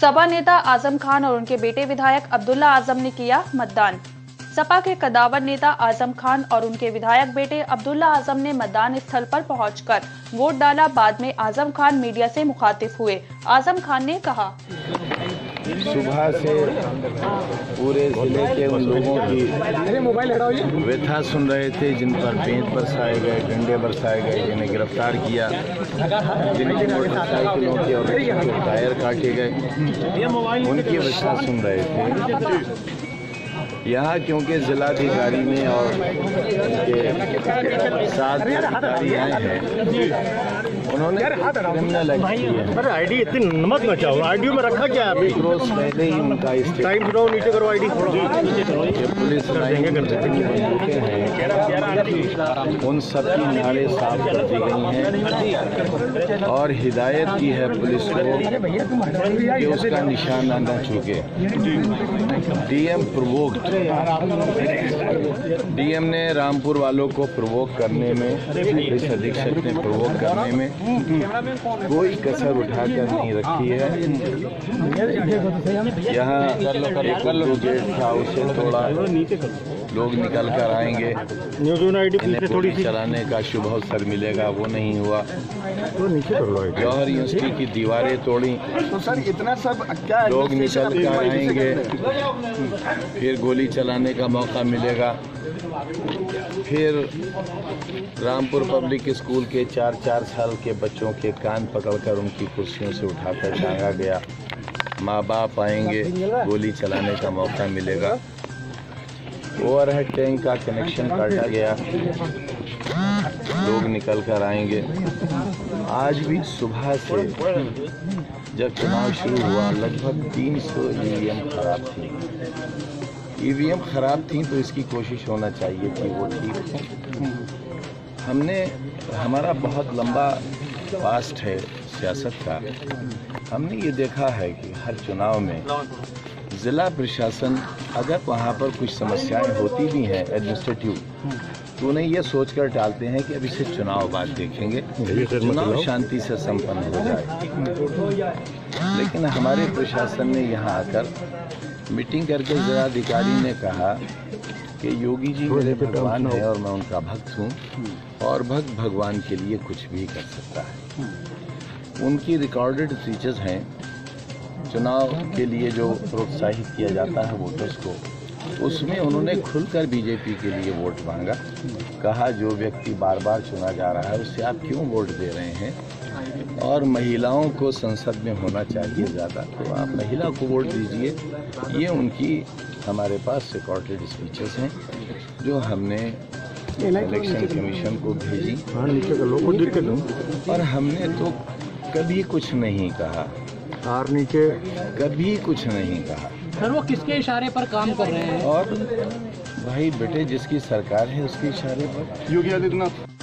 सपा नेता आज़म खान और उनके बेटे विधायक अब्दुल्ला आज़म ने किया मतदान। सपा के कदावर नेता आज़म खान और उनके विधायक बेटे अब्दुल्ला आज़म ने मतदान स्थल पर पहुंचकर वोट डाला। बाद में आज़म खान मीडिया से मुखातिब हुए। आज़म खान ने कहा सुबह से पूरे ज़िले के उन लोगों की व्यथा सुन रहे थे जिन पर पेंट बरसाए गए डंडे बरसाए गए जिन्हें गिरफ़्तार किया जिनकी मोटरसाइकिलों के और टायर काटे गए। उनकी व्यथा सुन रहे थे। यहाँ क्योंकि जिलाधिकारी ने और उनके साथ अधिकारी आए हैं उन्होंने क्रिमिनल अरे आईडी इतनी नमक न चाहो आईडी में रखा क्या है रोज पहले ही उनका टाइम नीचे करो आईडी ये पुलिस हैं। उन सब की नारे साफ़ कर दी गई हैं। और हिदायत की है पुलिस को कि उसका निशाना न चूके डीएम प्रोवोक्ड डीएम ने रामपुर वालों को प्रवोक करने में पुलिस अधीक्षक ने प्रवोक करने में कोई कसर उठाकर नहीं रखी है। यहाँ एक था उसे थोड़ा। लोग निकल कर आएँगे। न्यूज़ थोड़ी चलाने का शुभ अवसर मिलेगा वो नहीं हुआ। तो नीचे कर लो जौहर यूनिवर्सिटी की दीवारें तोड़ी। तो सर इतना सब क्या लोग निकल कर आएँगे। फिर गोली चलाने का मौका मिलेगा। फिर रामपुर पब्लिक स्कूल के चार चार साल के बच्चों के कान पकड़कर उनकी कुर्सियों से उठाकर टांगा गया। माँ बाप आएँगे गोली चलाने का मौका मिलेगा। ओवरहेड टैंक का कनेक्शन काटा गया। लोग निकल कर आएँगे। आज भी सुबह से जब चुनाव शुरू हुआ, लगभग 300 ईवीएम खराब थी। ईवीएम खराब थी तो इसकी कोशिश होना चाहिए कि वो ठीक हो। हमने, हमारा बहुत लंबा पास्ट है सियासत का। हमने ये देखा है कि हर चुनाव में ज़िला प्रशासन अगर वहाँ पर कुछ समस्याएँ होती भी हैं एडमिनिस्ट्रेटिव तो उन्हें ये सोच कर टालते हैं कि अब इसे चुनाव बाद देखेंगे। चुनाव शांति से संपन्न हो जाए। लेकिन हमारे प्रशासन ने यहाँ आकर मीटिंग करके जिलाधिकारी ने कहा कि योगी जी मेरे भगवान हैं और मैं उनका भक्त हूँ और भक्त भगवान के लिए कुछ भी कर सकता है। उनकी रिकॉर्डेड स्पीचेस हैं। चुनाव के लिए जो प्रोत्साहित किया जाता है वोटर्स को उसमें उन्होंने खुलकर बीजेपी के लिए वोट मांगा। कहा जो व्यक्ति बार बार चुना जा रहा है उससे आप क्यों वोट दे रहे हैं? और महिलाओं को संसद में होना चाहिए ज़्यादा तो आप महिला को वोट दीजिए। ये उनकी हमारे पास रिकॉर्डेड स्पीचेस हैं जो हमने इलेक्शन कमीशन को भेजी। हाँ और हमने तो कभी कुछ नहीं कहा। आर नीचे। कभी कुछ नहीं कहा। सर वो किसके इशारे पर काम कर रहे हैं? और भाई बेटे जिसकी सरकार है उसके इशारे पर। योगी आदित्यनाथ।